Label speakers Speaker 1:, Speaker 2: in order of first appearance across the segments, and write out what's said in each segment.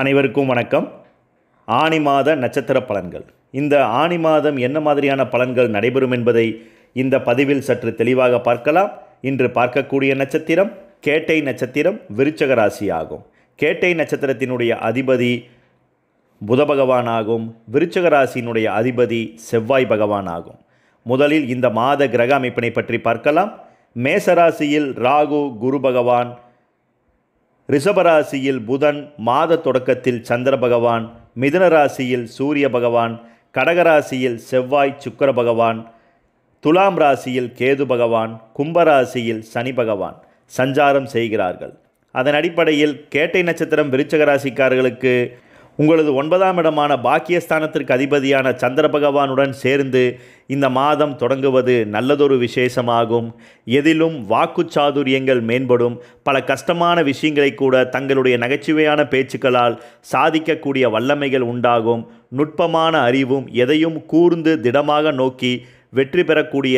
Speaker 1: அனைவருக்கும் வணக்கம். ஆனி மாத நட்சத்திர பலன்கள். இந்த ஆனி மாதம் என்ன மாதிரியான பலன்கள் நடைபெறும் என்பதை இந்த பதிவில் சற்று தெளிவாக பார்க்கலாம். இன்று பார்க்கக்கூடிய நட்சத்திரம் கேட்டை நட்சத்திரம் விருச்சக ராசி ஆகும் கேட்டை நட்சத்திரத்தினுடைய அதிபதி புத பகவான் ஆகும் விருச்சக ராசியினுடைய அதிபதி செவ்வாய் பகவான் ஆகும் முதலில் இந்த மாத கிரக அமைப்பினை பற்றி பார்க்கலாம். மேசராசியில் ராகு குரு பகவான் ரிஷபராசியில் புதன் மாத தொடக்கத்தில் சந்திர பகவான் மிதுன ராசியில் சூரிய பகவான் கடகராசியில் செவ்வாய் சுக்கர பகவான் துலாம் ராசியில் கேது பகவான் கும்பராசியில் சனி பகவான் சஞ்சாரம் செய்கிறார்கள். அதன் அடிப்படையில் கேட்டை நட்சத்திரம் விருச்சக ராசிக்காரர்களுக்கு உங்களது ஒன்பதாம் இடமான பாக்கியஸ்தானத்திற்கு அதிபதியான சந்திர பகவானுடன் சேர்ந்து இந்த மாதம் தொடங்குவது நல்லதொரு விசேஷமாகும். எதிலும் வாக்கு சாதுரியங்கள் மேம்படும். பல கஷ்டமான விஷயங்களை கூட தங்களுடைய நகைச்சுவையான பேச்சுக்களால் சாதிக்கக்கூடிய வல்லமைகள் உண்டாகும். நுட்பமான அறிவும் எதையும் கூர்ந்து திடமாக நோக்கி வெற்றி பெறக்கூடிய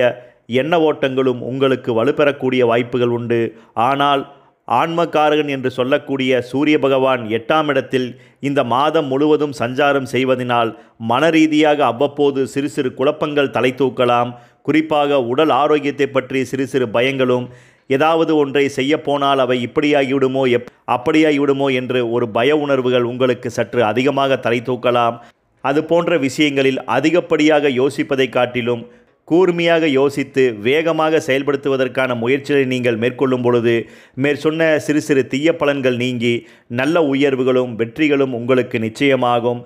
Speaker 1: எண்ண ஓட்டங்களும் உங்களுக்கு வலுப்பெறக்கூடிய வாய்ப்புகள் உண்டு. ஆனால் ஆன்மக்காரகன் என்று சொல்லக்கூடிய சூரிய பகவான் எட்டாம் இடத்தில் இந்த மாதம் முழுவதும் சஞ்சாரம் செய்வதனால் மனரீதியாக அவ்வப்போது சிறு சிறு குழப்பங்கள் தலை தூக்கலாம். குறிப்பாக உடல் ஆரோக்கியத்தை பற்றி சிறு சிறு பயங்களும் ஏதாவது ஒன்றை செய்யப்போனால் அவை இப்படியாகிவிடுமோ எப் அப்படியாகிவிடுமோ என்று ஒரு பய உணர்வுகள் உங்களுக்கு சற்று அதிகமாக தலை தூக்கலாம். அது போன்ற விஷயங்களில் அதிகப்படியாக யோசிப்பதை காட்டிலும் கூர்மையாக யோசித்து வேகமாக செயல்படுத்துவதற்கான முயற்சிகளை நீங்கள் மேற்கொள்ளும் பொழுது மேற்சொன்ன சிறு சிறு தீய பலன்கள் நீங்கி நல்ல உயர்வுகளும் வெற்றிகளும் உங்களுக்கு நிச்சயமாகும்.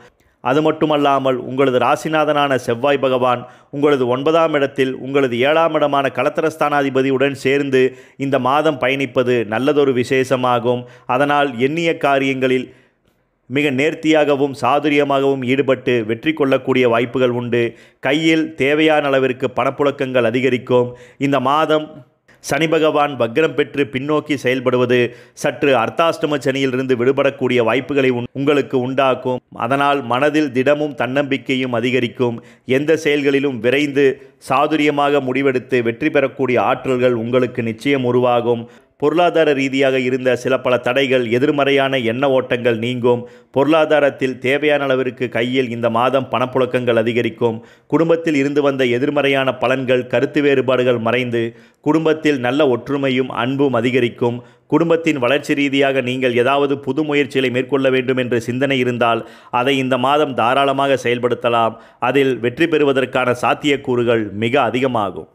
Speaker 1: அது மட்டுமல்லாமல் உங்களது ராசிநாதனான செவ்வாய் பகவான் உங்களது ஒன்பதாம் இடத்தில் உங்களது ஏழாம் இடமான கலத்தரஸ்தானாதிபதியுடன் சேர்ந்து இந்த மாதம் பயணிப்பது நல்லதொரு விசேஷமாகும். அதனால் எண்ணிய காரியங்களில் மிக நேர்த்தியாகவும் சாதுரியமாகவும் ஈடுபட்டு வெற்றி கொள்ளக்கூடிய வாய்ப்புகள் உண்டு. கையில் தேவையான அளவிற்கு பணப்புழக்கங்கள் அதிகரிக்கும். இந்த மாதம் சனி பகவான் வக்ரம் பெற்று பின்னோக்கி செயல்படுவது சற்று அர்த்தாஷ்டம சனியிலிருந்து விடுபடக்கூடிய வாய்ப்புகளை உங்களுக்கு உண்டாக்கும். அதனால் மனதில் திடமும் தன்னம்பிக்கையும் அதிகரிக்கும். எந்த செயல்களிலும் விரைந்து சாதுரியமாக முடிவெடுத்து வெற்றி பெறக்கூடிய ஆற்றல்கள் உங்களுக்கு நிச்சயம் உருவாகும். பொருளாதார ரீதியாக இருந்த சில பல தடைகள் எதிர்மறையான எண்ண ஓட்டங்கள் நீங்கும். பொருளாதாரத்தில் தேவையான அளவிற்கு கையில் இந்த மாதம் பணப்புழக்கங்கள் அதிகரிக்கும். குடும்பத்தில் இருந்து வந்த எதிர்மறையான பலன்கள் கருத்து வேறுபாடுகள் மறைந்து குடும்பத்தில் நல்ல ஒற்றுமையும் அன்பும் அதிகரிக்கும். குடும்பத்தின் வளர்ச்சி ரீதியாக நீங்கள் ஏதாவது புது முயற்சிகளை மேற்கொள்ள வேண்டும் என்ற சிந்தனை இருந்தால் அதை இந்த மாதம் தாராளமாக செயல்படுத்தலாம். அதில் வெற்றி பெறுவதற்கான சாத்தியக்கூறுகள் மிக அதிகமாகும்.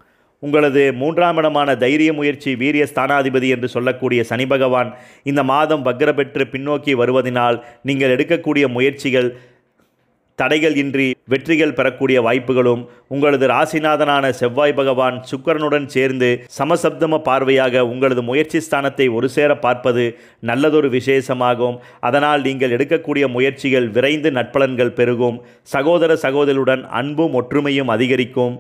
Speaker 1: உங்களது மூன்றாம் இடமான தைரிய முயற்சி வீரிய ஸ்தானாதிபதி என்று சொல்லக்கூடிய சனி பகவான் இந்த மாதம் வக்ர பெற்று பின்னோக்கி வருவதனால் நீங்கள் எடுக்கக்கூடிய முயற்சிகள் தடைகள் இன்றி வெற்றிகள் பெறக்கூடிய வாய்ப்புகளும் உங்களது ராசிநாதனான செவ்வாய் பகவான் சுக்கரனுடன் சேர்ந்து சமசப்தம பார்வையாக உங்களது முயற்சி ஸ்தானத்தை ஒரு சேர பார்ப்பது நல்லதொரு விசேஷமாகும். அதனால் நீங்கள் எடுக்கக்கூடிய முயற்சிகள் விரைந்து நட்பலன்கள் பெருகும். சகோதர சகோதரியுடன் அன்பும் ஒற்றுமையும் அதிகரிக்கும்.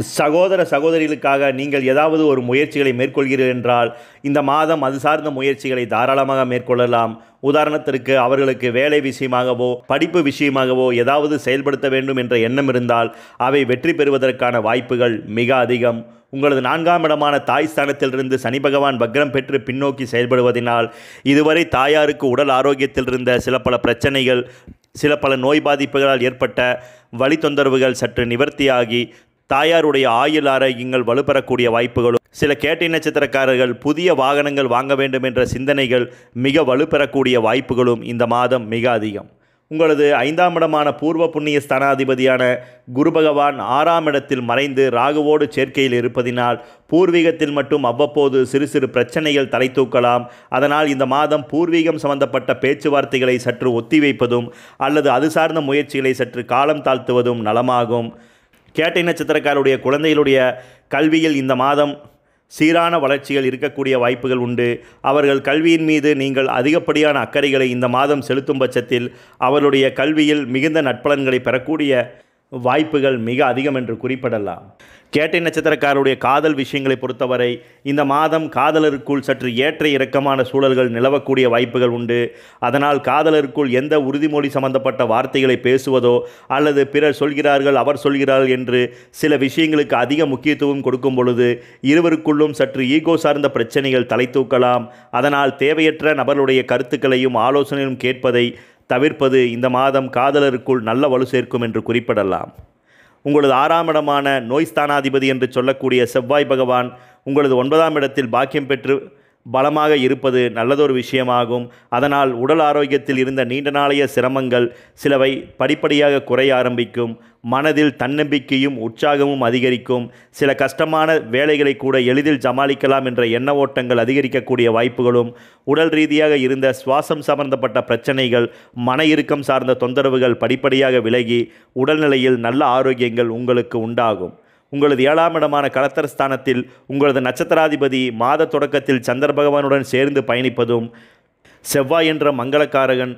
Speaker 1: சகோதர சகோதரிகளுக்காக நீங்கள் ஏதாவது ஒரு முயற்சிகளை மேற்கொள்கிறீர்கள் என்றால் இந்த மாதம் அது சார்ந்த முயற்சிகளை தாராளமாக மேற்கொள்ளலாம். உதாரணத்திற்கு அவர்களுக்கு வேலை விஷயமாகவோ படிப்பு விஷயமாகவோ ஏதாவது செயல்படுத்த வேண்டும் என்ற எண்ணம் இருந்தால் அவை வெற்றி பெறுவதற்கான வாய்ப்புகள் மிக அதிகம். உங்களது நான்காம் இடமான தாய் ஸ்தானத்திலிருந்து சனி பகவான் வக்ரம் பெற்று பின்னோக்கி செயல்படுவதனால் இதுவரை தாயாருக்கு உடல் ஆரோக்கியத்தில் இருந்த சில பல பிரச்சனைகள் சில பல நோய் பாதிப்புகளால் ஏற்பட்ட வழி தொந்தரவுகள் சற்று நிவர்த்தியாகி தாயாருடைய ஆயுள் ஆரோக்கியங்கள் வலுப்பெறக்கூடிய வாய்ப்புகளும். சில கேட்டை நட்சத்திரக்காரர்கள் புதிய வாகனங்கள் வாங்க வேண்டும் என்ற சிந்தனைகள் மிக வலுப்பெறக்கூடிய வாய்ப்புகளும் இந்த மாதம் மிக அதிகம். உங்களது ஐந்தாம் இடமான பூர்வ புண்ணிய ஸ்தானாதிபதியான குரு பகவான் ஆறாம் இடத்தில் மறைந்து ராகுவோடு சேர்க்கையில் இருப்பதினால் பூர்வீகத்தில் மட்டும் அவ்வப்போது சிறு சிறு பிரச்சனைகள் தலை தூக்கலாம். அதனால் இந்த மாதம் பூர்வீகம் சம்பந்தப்பட்ட பேச்சுவார்த்தைகளை சற்று ஒத்திவைப்பதும் அல்லது அது சார்ந்த முயற்சிகளை சற்று காலம் தாழ்த்துவதும் நலமாகும். கேட்டை நட்சத்திரக்காருடைய குழந்தைகளுடைய கல்வியில் இந்த மாதம் சீரான வளர்ச்சிகள் இருக்கக்கூடிய வாய்ப்புகள் உண்டு. அவர்கள் கல்வியின் மீது நீங்கள் அதிகப்படியான அக்கறைகளை இந்த மாதம் செலுத்தும் பட்சத்தில் அவருடைய கல்வியில் மிகுந்த நட்பலன்களை பெறக்கூடிய வாய்ப்புகள் மிக அதிகம் என்று குறிப்பிடலாம். கேட்டை நட்சத்திரக்காரருடைய காதல் விஷயங்களை பொறுத்தவரை இந்த மாதம் காதலருக்குள் சற்று ஏற்ற இறக்கமான சூழல்கள் நிலவக்கூடிய வாய்ப்புகள் உண்டு. அதனால் காதலருக்குள் எந்த உறுதிமொழி சம்பந்தப்பட்ட வார்த்தைகளை பேசுவதோ அல்லது பிறர் சொல்கிறார்கள் அவர் சொல்கிறார்கள் என்று சில விஷயங்களுக்கு அதிக முக்கியத்துவம் கொடுக்கும் பொழுது இருவருக்குள்ளும் சற்று ஈகோ சார்ந்த பிரச்சனைகள் தலை தூக்கலாம். அதனால் தேவையற்ற நபருடைய கருத்துக்களையும் ஆலோசனையும் கேட்பதை தவிர்ப்பது இந்த மாதம் காதலருக்குள் நல்ல வலு சேர்க்கும் என்று குறிப்பிடலாம். உங்களது ஆறாம் இடமான நோய் ஸ்தானாதிபதி என்று சொல்லக்கூடிய செவ்வாய் பகவான் உங்களது ஒன்பதாம் இடத்தில் பாக்கியம் பெற்று பலமாக இருப்பது நல்லதொரு விஷயமாகும். அதனால் உடல் ஆரோக்கியத்தில் இருந்த நீண்ட நாளைய சிரமங்கள் சிலவை படிப்படியாக குறைய ஆரம்பிக்கும். மனதில் தன்னம்பிக்கையும் உற்சாகமும் அதிகரிக்கும். சில கஷ்டமான வேலைகளை கூட எளிதில் சமாளிக்கலாம் என்ற எண்ண ஓட்டங்கள் அதிகரிக்கக்கூடிய வாய்ப்புகளும். உடல் ரீதியாக இருந்த சுவாசம் சம்பந்தப்பட்ட பிரச்சனைகள் மன இறுக்கம் சார்ந்த தொந்தரவுகள் படிப்படியாக விலகி உடல்நிலையில் நல்ல ஆரோக்கியங்கள் உங்களுக்கு உண்டாகும். உங்களது ஏழாம் இடமான கலத்தரஸ்தானத்தில் உங்களது நட்சத்திராதிபதி மாத தொடக்கத்தில் சந்திர பகவானுடன் சேர்ந்து பயணிப்பதும் செவ்வாய் என்ற மங்களக்காரகன்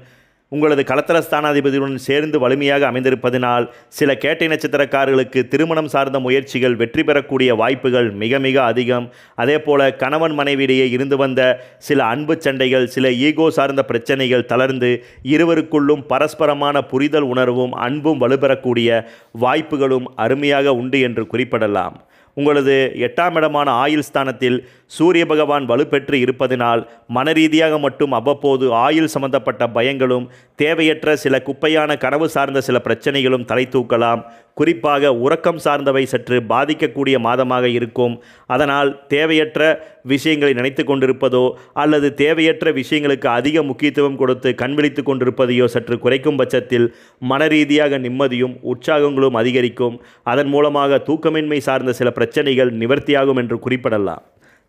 Speaker 1: உங்களது கலத்தரஸ்தானாதிபதியுடன் சேர்ந்து வலிமையாக அமைந்திருப்பதினால் சில கேட்டை நட்சத்திரக்காரர்களுக்கு திருமணம் சார்ந்த முயற்சிகள் வெற்றி பெறக்கூடிய வாய்ப்புகள் மிக மிக அதிகம். அதே போல கணவன் மனைவியிடையே இருந்து வந்த சில அன்பு சண்டைகள் சில ஈகோ சார்ந்த பிரச்சனைகள் தளர்ந்து இருவருக்குள்ளும் பரஸ்பரமான புரிதல் உணர்வும் அன்பும் வலுப்பெறக்கூடிய வாய்ப்புகளும் அருமையாக உண்டு என்று குறிப்பிடலாம். உங்களது எட்டாம் இடமான ஆயுள் ஸ்தானத்தில் சூரிய பகவான் வலுப்பெற்று இருப்பதினால் மனரீதியாக மட்டும் அவ்வப்போது ஆயுள் சம்பந்தப்பட்ட பயங்களும் தேவையற்ற சில குப்பையான கனவு சார்ந்த சில பிரச்சனைகளும் தலை தூக்கலாம். குறிப்பாக உறக்கம் சார்ந்தவை சற்று பாதிக்கக்கூடிய மாதமாக இருக்கும். அதனால் தேவையற்ற விஷயங்களை நினைத்து கொண்டிருப்பதோ அல்லது தேவையற்ற விஷயங்களுக்கு அதிக முக்கியத்துவம் கொடுத்து கண்விழித்து கொண்டிருப்பதையோ சற்று குறைக்கும் பட்சத்தில் மனரீதியாக நிம்மதியும் உற்சாகங்களும் அதிகரிக்கும். அதன் மூலமாக தூக்கமின்மை சார்ந்த சில பிரச்சனைகள் நிவர்த்தியாகும் என்று குறிப்பிடலாம்.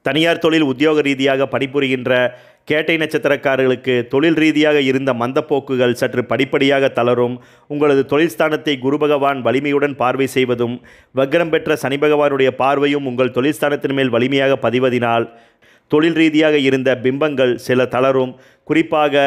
Speaker 1: தனியார் தொழில் உத்தியோக ரீதியாக பணிபுரிகின்ற கேட்டை நட்சத்திரக்காரர்களுக்கு தொழில் ரீதியாக இருந்த மந்தப்போக்குகள் சற்று படிப்படியாக தளரும். உங்களது தொழில் ஸ்தானத்தை குரு பகவான் வலிமையுடன் பார்வை செய்வதும் வக்ரம் பெற்ற சனி பகவானுடைய பார்வையும் உங்கள் தொழில் ஸ்தானத்தின் மேல் வலிமையாக பதிவதினால் தொழில் ரீதியாக இருந்த பிம்பங்கள் சில தளரும். குறிப்பாக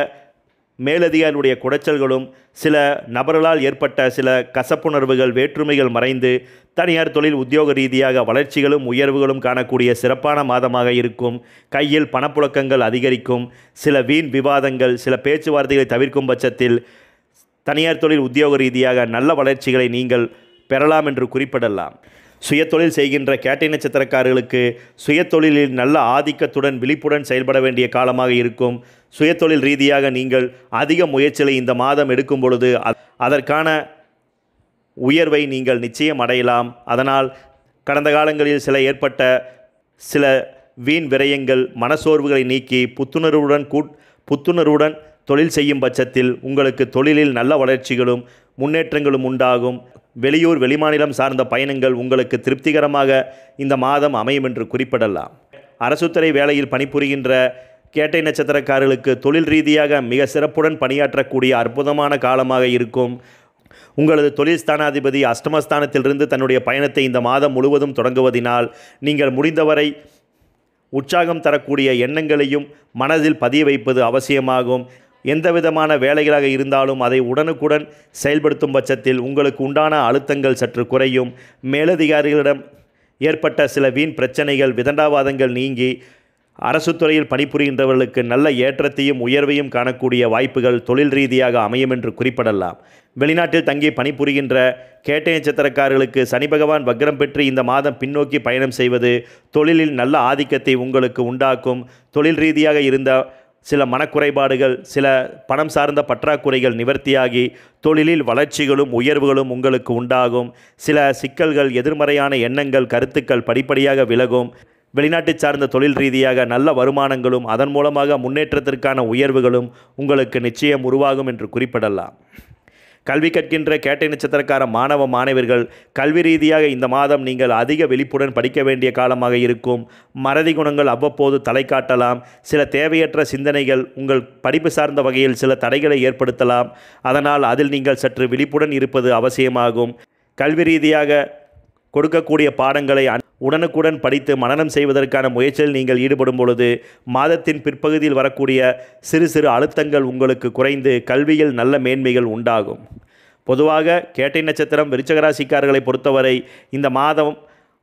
Speaker 1: மேலதிகாரியுடைய குடைச்சல்களும் சில நபர்களால் ஏற்பட்ட சில கசப்புணர்வுகள் வேற்றுமைகள் மறைந்து தனியார் தொழில் உத்தியோக ரீதியாக வளர்ச்சிகளும் உயர்வுகளும் காணக்கூடிய சிறப்பான மாதமாக இருக்கும். கையில் பணப்புழக்கங்கள் அதிகரிக்கும். சில வீண் விவாதங்கள் சில பேச்சுவார்த்தைகளை தவிர்க்கும் பட்சத்தில் தனியார் தொழில் உத்தியோக ரீதியாக நல்ல வளர்ச்சிகளை நீங்கள் பெறலாம் என்று குறிப்பிடலாம். சுயத்தொழில் செய்கின்ற கேட்டை நட்சத்திரக்காரர்களுக்கு சுயத்தொழிலில் நல்ல ஆதிக்கத்துடன் விழிப்புடன் செயல்பட வேண்டிய காலமாக இருக்கும். சுயதொழில் ரீதியாக நீங்கள் அதிக முயற்சிகளை இந்த மாதம் எடுக்கும் பொழுது அதற்கான உயர்வை நீங்கள் நிச்சயம் அடையலாம். அதனால் கடந்த காலங்களில் சில ஏற்பட்ட சில வீண் விரயங்கள் மனசோர்வுகளை நீக்கி புத்துணர்வுடன் கூட் புத்துணர்வுடன் தொழில் செய்யும் பட்சத்தில் உங்களுக்கு தொழிலில் நல்ல வளர்ச்சிகளும் முன்னேற்றங்களும் உண்டாகும். வெளியூர் வெளிமாநிலம் சார்ந்த பயணங்கள் உங்களுக்கு திருப்திகரமாக இந்த மாதம் அமையும் என்று குறிப்பிடலாம். அரசுத்துறை வேலையில் பணிபுரிகின்ற கேட்டை நட்சத்திரக்காரர்களுக்கு தொழில் ரீதியாக மிக சிறப்புடன் பணியாற்றக்கூடிய அற்புதமான காலமாக இருக்கும். உங்களது தொழில் ஸ்தானாதிபதி அஷ்டமஸ்தானத்திலிருந்து தன்னுடைய பயணத்தை இந்த மாதம் முழுவதும் தொடங்குவதினால் நீங்கள் முடிந்தவரை உற்சாகம் தரக்கூடிய எண்ணங்களையும் மனதில் பதிய வைப்பது அவசியமாகும். எந்த விதமான வேலைகளாக இருந்தாலும் அதை உடனுக்குடன் செயல்படுத்தும் பட்சத்தில் உங்களுக்கு உண்டான அழுத்தங்கள் சற்று குறையும். மேலதிகாரிகளிடம் ஏற்பட்ட சில வீண் பிரச்சனைகள் விதண்டாவாதங்கள் நீங்கி அரசு துறையில் பணிபுரிகின்றவர்களுக்கு நல்ல ஏற்றத்தையும் உயர்வையும் காணக்கூடிய வாய்ப்புகள் தொழில் ரீதியாக அமையும் என்று குறிப்பிடலாம். வெளிநாட்டில் தங்கி பணிபுரிகின்ற கேட்டை நட்சத்திரக்காரர்களுக்கு சனி பகவான் வக்ரம் பெற்று இந்த மாதம் பின்னோக்கி பயணம் செய்வது தொழிலில் நல்ல ஆதிக்கத்தை உங்களுக்கு உண்டாக்கும். தொழில் ரீதியாக இருந்த சில மனக்குறைபாடுகள் சில பணம் சார்ந்த பற்றாக்குறைகள் நிவர்த்தியாகி தொழிலில் வளர்ச்சிகளும் உயர்வுகளும் உங்களுக்கு உண்டாகும். சில சிக்கல்கள் எதிர்மறையான எண்ணங்கள் கருத்துக்கள் படிப்படியாக விலகும். வெளிநாட்டு சார்ந்த தொழில் ரீதியாக நல்ல வருமானங்களும் அதன் மூலமாக முன்னேற்றத்திற்கான உயர்வுகளும் உங்களுக்கு நிச்சயம் உருவாகும் என்று குறிப்பிடலாம். கல்வி கற்கின்ற கேட்டை நட்சத்திரக்கார மாணவ மாணவர்கள் கல்வி ரீதியாக இந்த மாதம் நீங்கள் அதிக விழிப்புடன் படிக்க வேண்டிய காலமாக இருக்கும். மறதி குணங்கள் அவ்வப்போது தலை காட்டலாம். சில தேவையற்ற சிந்தனைகள் உங்கள் படிப்பு சார்ந்த வகையில் சில தடைகளை ஏற்படுத்தலாம். அதனால் அதில் நீங்கள் சற்று விழிப்புடன் இருப்பது அவசியமாகும். கல்வி ரீதியாக கொடுக்கக்கூடிய பாடங்களை உடனுக்குடன் படித்து மனனம் செய்வதற்கான முயற்சியில் நீங்கள் ஈடுபடும் பொழுது மாதத்தின் பிற்பகுதியில் வரக்கூடிய சிறு சிறு அழுத்தங்கள் உங்களுக்கு குறைந்து கல்வியில் நல்ல மேன்மைகள் உண்டாகும். பொதுவாக கேட்டை நட்சத்திரம் விருச்சகராசிக்காரர்களை பொறுத்தவரை இந்த மாதம்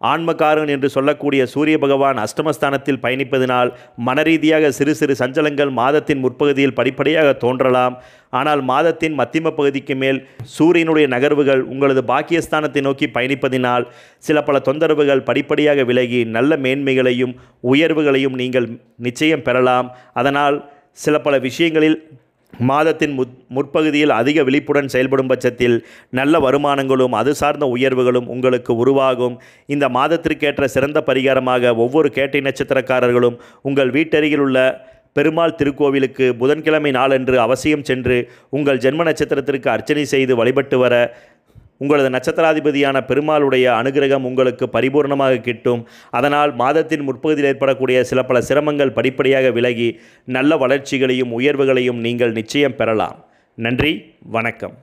Speaker 1: ஆன்மகாரன் என்று சொல்லக்கூடிய சூரிய பகவான் அஷ்டமஸ்தானத்தில் பயணிப்பதினால் மனரீதியாக சிறு சிறு சஞ்சலங்கள் மாதத்தின் முற்பகுதியில் படிப்படியாக தோன்றலாம். ஆனால் மாதத்தின் மத்திம பகுதிக்கு மேல் சூரியனுடைய நகர்வுகள் உங்களது பாக்கியஸ்தானத்தை நோக்கி பயணிப்பதினால் சில பல தொந்தரவுகள் படிப்படியாக விலகி நல்ல மேன்மைகளையும் உயர்வுகளையும் நீங்கள் நிச்சயம் பெறலாம். அதனால் சில பல விஷயங்களில் மாதத்தின் முத் முற்பகுதியில் அதிக விழிப்புடன் செயல்படும் பட்சத்தில் நல்ல வருமானங்களும் அது சார்ந்த உயர்வுகளும் உங்களுக்கு உருவாகும். இந்த மாதத்திற்கேற்ற சிறந்த பரிகாரமாக ஒவ்வொரு கேட்டை நட்சத்திரக்காரர்களும் உங்கள் வீட்டருகில் உள்ள பெருமாள் திருக்கோவிலுக்கு புதன்கிழமை நாளன்று அவசியம் சென்று உங்கள் ஜென்ம நட்சத்திரத்திற்கு அர்ச்சனை செய்து வழிபட்டு வர உங்களது நட்சத்திராதிபதியான பெருமாளுடைய அனுகிரகம் உங்களுக்கு பரிபூர்ணமாக கிட்டும். அதனால் மாதத்தின் முற்பகுதியில் ஏற்படக்கூடிய சில பல சிரமங்கள் படிப்படியாக விலகி நல்ல வளர்ச்சிகளையும் உயர்வுகளையும் நீங்கள் நிச்சயம் பெறலாம். நன்றி வணக்கம்.